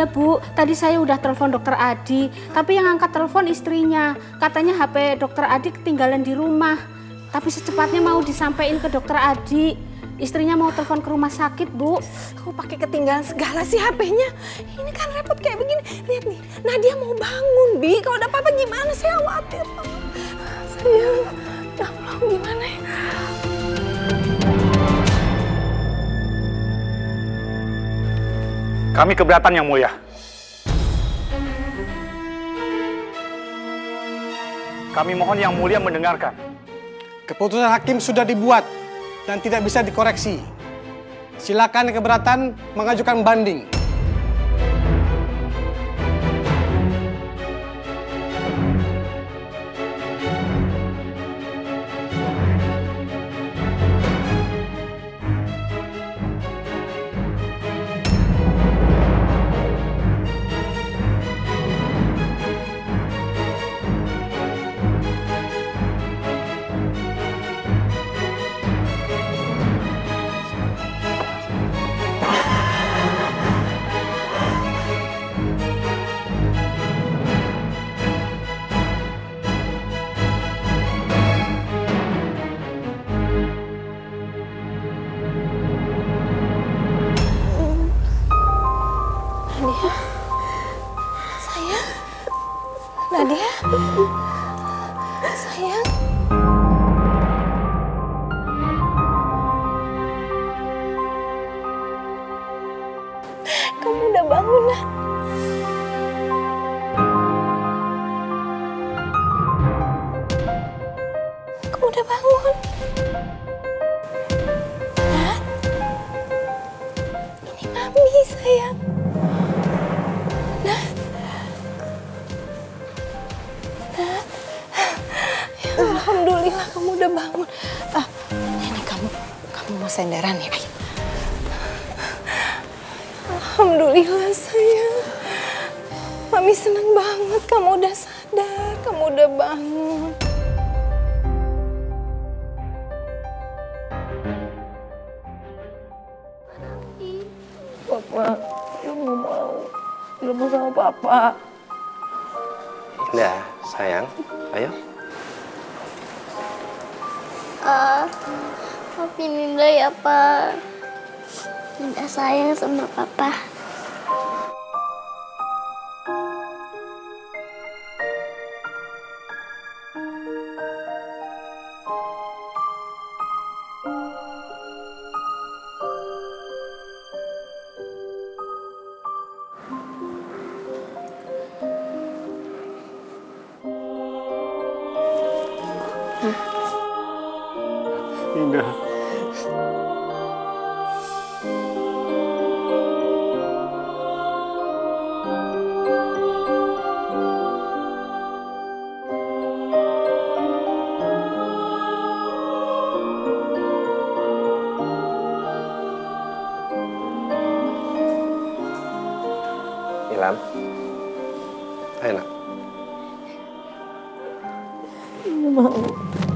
Ya Bu, tadi saya udah telepon dokter Adi, tapi yang angkat telepon istrinya. Katanya HP dokter Adi ketinggalan di rumah. Tapi secepatnya mau disampaikan ke dokter Adi. Istrinya mau telepon ke rumah sakit, Bu. Aku pakai ketinggalan segala sih HP-nya. Ini kan repot kayak begini. Lihat nih, Nadia mau bangun, Bi. Kalau ada apa-apa gimana? Saya khawatir. Sayang, Kami keberatan yang mulia. Kami mohon yang mulia mendengarkan. Keputusan hakim sudah dibuat dan tidak bisa dikoreksi. Silakan keberatan mengajukan banding. Nadia. Sayang. Kamu udah bangun, Nak. Kamu udah bangun. Alhamdulillah kamu udah bangun. Ah, ini kamu, kamu mau senderan ya? Ayo. Alhamdulillah sayang. Mami senang banget kamu udah sadar, kamu udah bangun. Papa, nggak mau. Nggak mau sama papa. Indah, sayang, ayo. Ah, maafin Ninda ya, Pak. Ninda sayang sama Papa. Indah. Ilham. Ayo, nak. Nggak mau.